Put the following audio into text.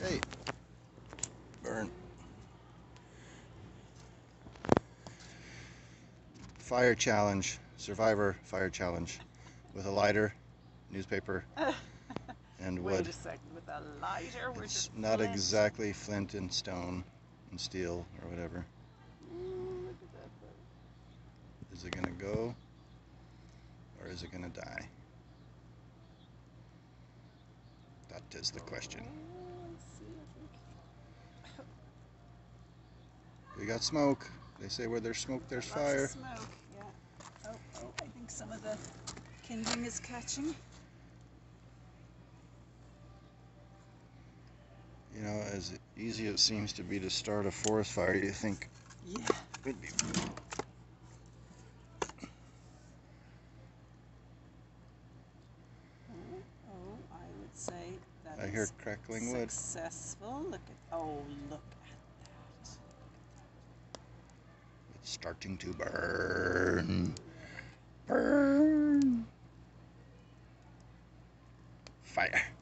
Hey. Burn. Fire challenge. Survivor fire challenge. With a lighter, newspaper, and wood. Wait a second, with a lighter, we're It's just not flint. exactly flint and stone and steel or whatever. Ooh, look at that thing. Is it gonna go? Or is it gonna die? That is the question. Oh, let's see, I think- We got smoke. They say where there's smoke, there's Lots of fire. smoke, yeah. Oh, oh, I think some of the kindling is catching. You know, as easy it seems to be to start a forest fire, you think Yeah. it'd be Oh, oh, I would say that I hear crackling wood. successful. Look at, oh, look at that. It's starting to burn. Burn. Fire.